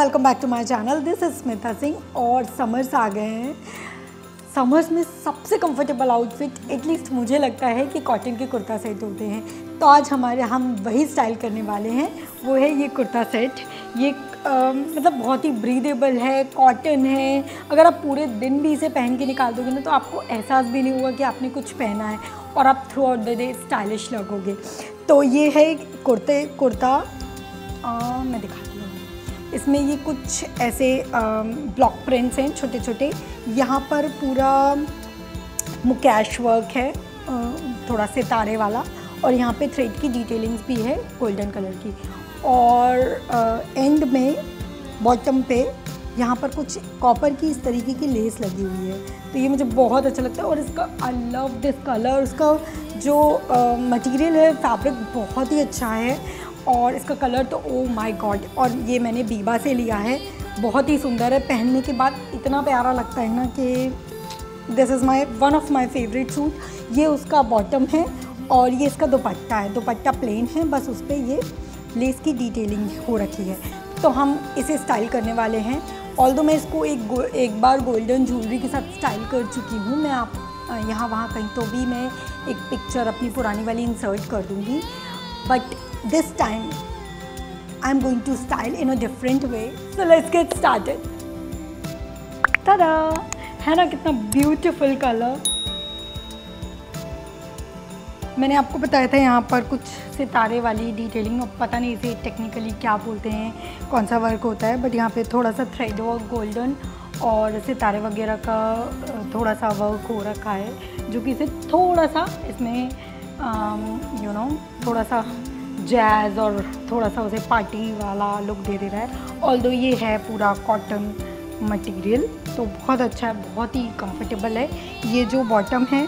Welcome back to my channel this is Smita Singh और summers आ गए हैं। Summers में सबसे कंफर्टेबल आउटफिट एटलीस्ट मुझे लगता है कि कॉटन के कुर्ता सेट होते हैं। तो आज हमारे हम वही स्टाइल करने वाले हैं। वो है ये कुर्ता सेट ये आ, मतलब बहुत ही ब्रीदेबल है कॉटन है। अगर आप पूरे दिन भी इसे पहन के निकाल दोगे ना तो आपको एहसास भी नहीं होगा कि आपने कुछ पहना है और आप throughout the day stylish लगोगे। तो ये है कुर्ते कुर्ता। मैं दिखाती हूँ इसमें ये कुछ ऐसे ब्लॉक प्रिंट्स हैं छोटे छोटे यहाँ पर पूरा मुकैश वर्क है थोड़ा सितारे वाला और यहाँ पे थ्रेड की डिटेलिंग्स भी है गोल्डन कलर की। और एंड में बॉटम पे यहाँ पर कुछ कॉपर की इस तरीके की लेस लगी हुई है। तो ये मुझे बहुत अच्छा लगता है और इसका आई लव दिस कलर उसका जो मटेरियल है फैब्रिक बहुत ही अच्छा है और इसका कलर तो ओ माय गॉड और ये मैंने बीबा से लिया है। बहुत ही सुंदर है। पहनने के बाद इतना प्यारा लगता है ना कि this is my one of my favourite suit ये उसका बॉटम है और ये इसका दुपट्टा है। दुपट्टा प्लेन है, बस उस पर ये लेस की डिटेलिंग हो रखी है। तो हम इसे स्टाइल करने वाले हैं। ऑल दो मैं इसको एक एक बार गोल्डन ज्वेलरी के साथ स्टाइल कर चुकी हूँ, मैं आप, यहाँ वहाँ कहीं तो भी मैं एक पिक्चर अपनी पुरानी वाली इंसर्ट कर दूँगी। But this time, I'm going to style in a different way. So let's get started. tada है ना कितना ब्यूटीफुल कलर मैंने आपको बताया था यहाँ पर कुछ सितारे वाली डिटेलिंग अब पता नहीं इसे टेक्निकली क्या बोलते हैं, कौन सा वर्क होता है बट यहाँ पे थोड़ा सा थ्रेड वर्क गोल्डन और सितारे वगैरह का थोड़ा सा वर्क हो रखा है, जो कि इसे थोड़ा सा इसमें यू नो थोड़ा सा जैज़ और थोड़ा सा उसे पार्टी वाला लुक दे दे रहा है। ऑल दो ये है पूरा कॉटन मटेरियल तो बहुत अच्छा है, बहुत ही कंफर्टेबल है। ये जो बॉटम है,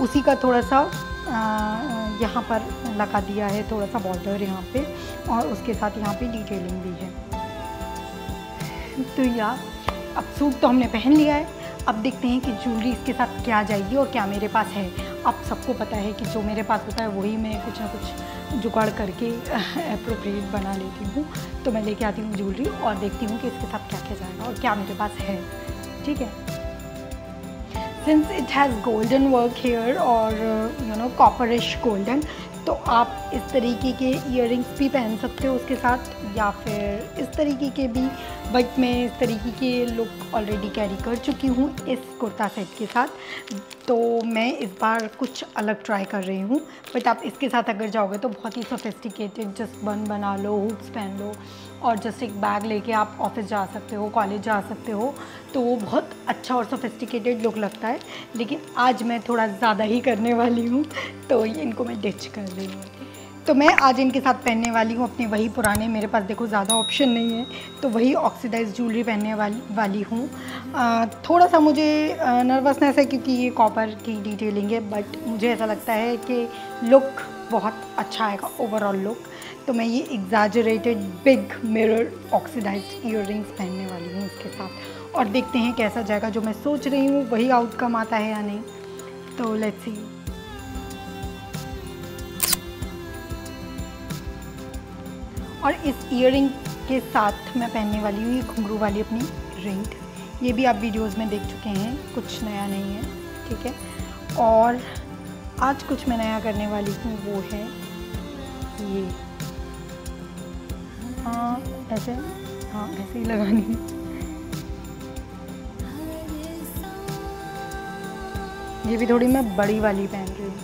उसी का थोड़ा सा यहाँ पर लगा दिया है, थोड़ा सा बॉर्डर यहाँ पे, और उसके साथ यहाँ पे डिटेलिंग भी है। तो यार अब सूट तो हमने पहन लिया है। अब देखते हैं कि ज्वेलरी इसके साथ क्या जाएगी और क्या मेरे पास है। अब सबको पता है कि जो मेरे पास होता है वही मैं कुछ ना कुछ जुगाड़ करके अप्रोप्रिएट बना लेती हूँ। तो मैं लेके आती हूँ ज्वेलरी और देखती हूँ कि इसके साथ क्या क्या जाएगा और क्या मेरे पास है। ठीक है? Since it has golden work here और यू नो कॉपरिश गोल्डन तो आप इस तरीके के इयर भी पहन सकते हो उसके साथ या फिर इस तरीके के भी। बट मैं इस तरीके के लुक ऑलरेडी कैरी कर चुकी हूँ इस कुर्ता सेट के साथ। तो मैं इस बार कुछ अलग ट्राई कर रही हूँ बट आप इसके साथ अगर जाओगे तो बहुत ही सोफिस्टिकेटेड जस्ट बन बना लो हुक्स पहन लो और जस्ट एक बैग लेके आप ऑफ़िस जा सकते हो कॉलेज जा सकते हो तो वो बहुत अच्छा और सोफिस्टिकेटेड लुक लगता है। लेकिन आज मैं थोड़ा ज़्यादा ही करने वाली हूँ तो इनको मैं डिच कर रही हूँ। तो मैं आज इनके साथ पहनने वाली हूँ, अपने वही पुराने, मेरे पास देखो ज़्यादा ऑप्शन नहीं है तो वही ऑक्सीडाइज ज्वेलरी पहनने वाली वाली हूँ। थोड़ा सा मुझे नर्वसनेस है क्योंकि ये कॉपर की डिटेलिंग है बट मुझे ऐसा लगता है कि लुक बहुत अच्छा आएगा ओवरऑल लुक तो मैं ये exaggerated big mirror oxidise ear पहनने वाली हूँ इसके साथ। और देखते हैं कैसा जाएगा, जो मैं सोच रही हूँ, वही आउटकम आता है या नहीं। तो लेट्स सी और इस इयर के साथ मैं पहनने वाली हूँ, ये घुंघरू वाली अपनी रिंग ये भी आप वीडियोस में देख चुके हैं, कुछ नया नहीं है, ठीक है? और आज कुछ मैं नया करने वाली हूँ, वो है ये। हाँ ऐसे हाँ ऐसे ही लगानी है। ये भी थोड़ी मैं बड़ी वाली पहन रही हूँ।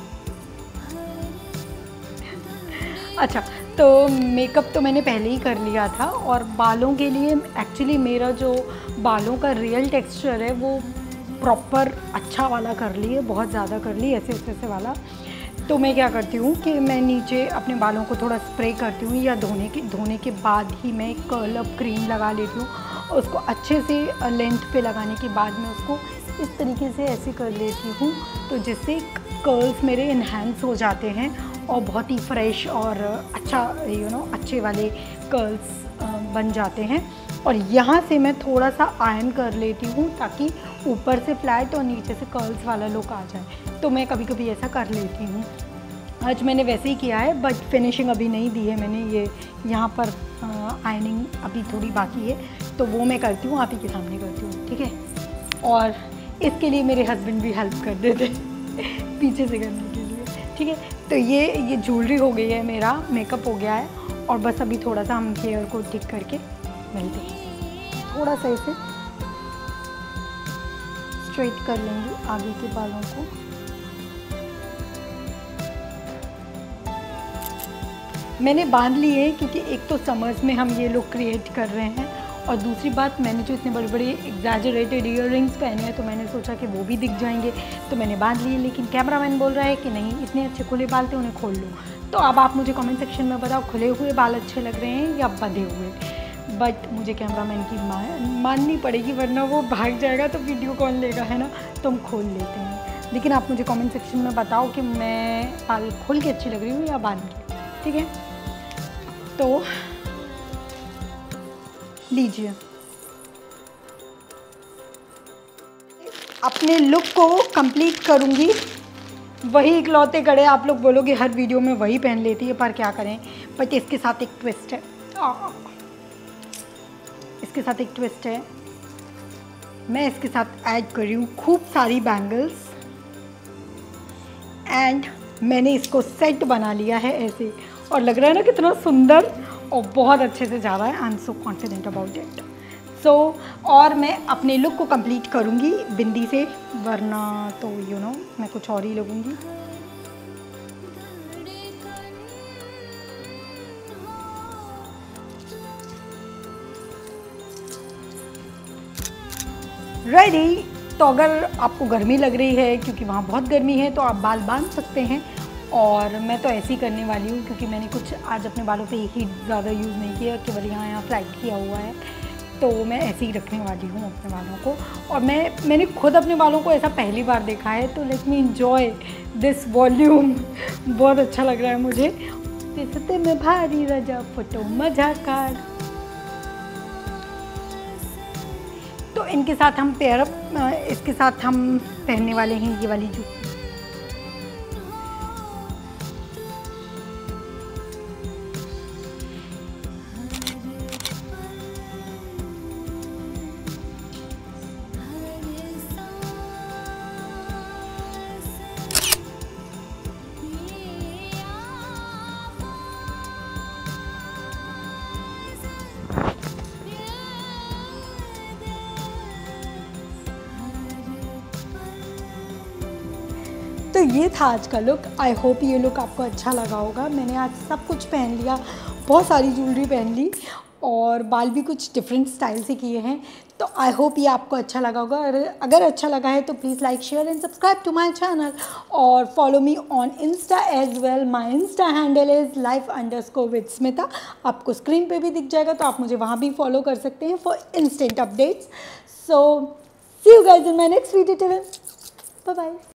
अच्छा तो मेकअप तो मैंने पहले ही कर लिया था और बालों के लिए एक्चुअली मेरा जो बालों का रियल टेक्सचर है, वो प्रॉपर अच्छा वाला कर लिए, बहुत ज़्यादा कर ली ऐसे ऐसे ऐसे वाला। तो मैं क्या करती हूँ कि मैं नीचे अपने बालों को थोड़ा स्प्रे करती हूँ या धोने के धोने के बाद ही मैं कर्ल अप क्रीम लगा लेती हूँ। उसको अच्छे से लेंथ पे लगाने के बाद मैं उसको इस तरीके से ऐसे कर लेती हूँ तो जिससे कर्ल्स मेरे इन्हेंस हो जाते हैं और बहुत ही फ्रेश और अच्छा यू you नो know, अच्छे वाले कर्ल्स बन जाते हैं। और यहाँ से मैं थोड़ा सा आयन कर लेती हूँ ताकि ऊपर से फ्लैट और नीचे से कर्ल्स वाला लुक आ जाए। तो मैं कभी कभी ऐसा कर लेती हूँ। आज मैंने वैसे ही किया है बट फिनिशिंग अभी नहीं दी है मैंने ये यहाँ पर आयनिंग अभी थोड़ी बाकी है। तो वो मैं करती हूँ आप ही के सामने करती हूँ ठीक है? और इसके लिए मेरे हस्बैंड भी हेल्प कर देते पीछे से करने के ठीक है? तो ये ये ज्वेलरी हो गई है मेरा मेकअप हो गया है और बस अभी थोड़ा सा हम हेयर को ठीक करके मिलते हैं। थोड़ा सा इसे स्ट्रेट कर लेंगे आगे के बालों को। मैंने बाँध लिए क्योंकि एक तो समर्स में हम ये लुक क्रिएट कर रहे हैं। और दूसरी बात, मैंने जो इतने बड़े बड़े एग्जैजरेटेड ईयर रिंग्स पहने हैं तो मैंने सोचा कि वो भी दिख जाएँगे। तो मैंने बाँध लिए, लेकिन कैमरा मैन बोल रहा है कि नहीं, इतने अच्छे खुले बाल थे, उन्हें खोल लो। तो अब आप मुझे कमेंट सेक्शन में बताओ, खुले हुए बाल अच्छे लग रहे हैं या बंधे हुए? बट मुझे कैमरा मैन की मान माननी पड़ेगी, वरना वो भाग जाएगा तो वीडियो कौन लेगा, है ना? तो हम खोल लेते हैं। लेकिन आप मुझे कमेंट सेक्शन में बताओ कि मैं बाल खोल के अच्छी लग रही हूँ या बाँध के? ठीक है? तो लीजिए। अपने लुक को कंप्लीट करूँगी। वही इकलौते कड़े आप लोग बोलोगे, हर वीडियो में वही पहन लेती है, पर क्या करें? बट इसके साथ एक ट्विस्ट है। इसके साथ एक ट्विस्ट है। मैं इसके साथ ऐड कर रही हूँ खूब सारी बैंगल्स एंड मैंने इसको सेट बना लिया है ऐसे। और लग रहा है ना कितना सुंदर और बहुत अच्छे से जा रहा है। I am so confident about it so और मैं अपने लुक को कंप्लीट करूँगी बिंदी से वरना तो यू you नो know, मैं कुछ और ही लगूँगी। रेडी तो अगर आपको गर्मी लग रही है क्योंकि वहाँ बहुत गर्मी है तो आप बाल बाँध सकते हैं। और मैं तो ऐसे ही करने वाली हूँ क्योंकि मैंने कुछ आज अपने बालों पे हीट ज़्यादा यूज़ नहीं किया केवल यहाँ यहाँ फ़्लाइट किया हुआ है। तो मैं ऐसे ही रखने वाली हूँ अपने बालों को। और मैं, मैंने खुद अपने बालों को ऐसा पहली बार देखा है तो let me enjoy this volume बहुत अच्छा लग रहा है मुझे। रिश्ते में भारी रजा फ़ोटो मज़ा कार तो इनके साथ हम पेयर इसके साथ हम पहनने वाले हैं ये वाली जूती तो ये था आज का लुक आई होप ये लुक आपको अच्छा लगा होगा. मैंने आज सब कुछ पहन लिया. बहुत सारी ज्वेलरी पहन ली और बाल भी कुछ डिफरेंट स्टाइल से किए हैं. तो आई होप ये आपको अच्छा लगा होगा. अगर अच्छा लगा है तो please like share and subscribe to my channel और follow me on insta as well my insta handle is life underscore with Smita आपको स्क्रीन पे भी दिख जाएगा तो आप मुझे वहाँ भी फॉलो कर सकते हैं for instant updates so see you guys in my next video bye bye